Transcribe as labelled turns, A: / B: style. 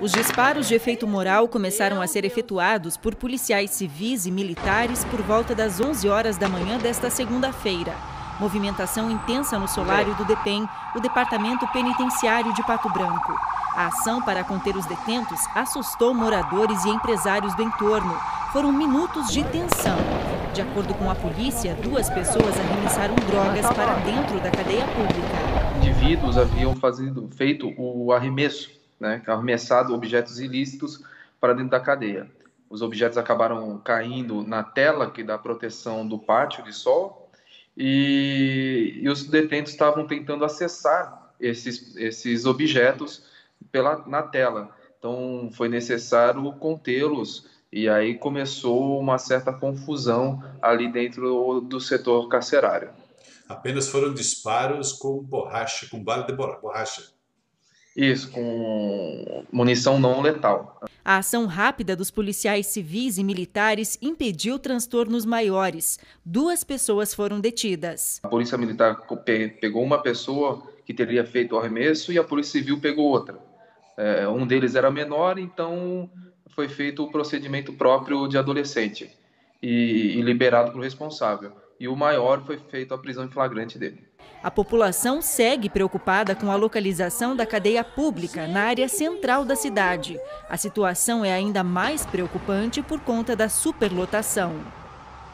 A: Os disparos de efeito moral começaram a ser efetuados por policiais civis e militares por volta das 11 horas da manhã desta segunda-feira. Movimentação intensa no solário do DEPEN, o Departamento Penitenciário de Pato Branco. A ação para conter os detentos assustou moradores e empresários do entorno. Foram minutos de tensão. De acordo com a polícia, duas pessoas arremessaram drogas para dentro da cadeia pública.
B: Indivíduos haviam fazido, feito o arremesso né, arremessado objetos ilícitos para dentro da cadeia. Os objetos acabaram caindo na tela que dá proteção do pátio de sol e, e os detentos estavam tentando acessar esses, esses objetos pela, na tela. Então foi necessário contê-los e aí começou uma certa confusão ali dentro do setor carcerário.
C: Apenas foram disparos com borracha, com bala de borracha.
B: Isso, com munição não letal.
A: A ação rápida dos policiais civis e militares impediu transtornos maiores. Duas pessoas foram detidas.
B: A polícia militar pegou uma pessoa que teria feito o arremesso e a polícia civil pegou outra. É, um deles era menor, então foi feito o procedimento próprio de adolescente e, e liberado pelo responsável. E o maior foi feito a prisão em flagrante dele.
A: A população segue preocupada com a localização da cadeia pública na área central da cidade. A situação é ainda mais preocupante por conta da superlotação.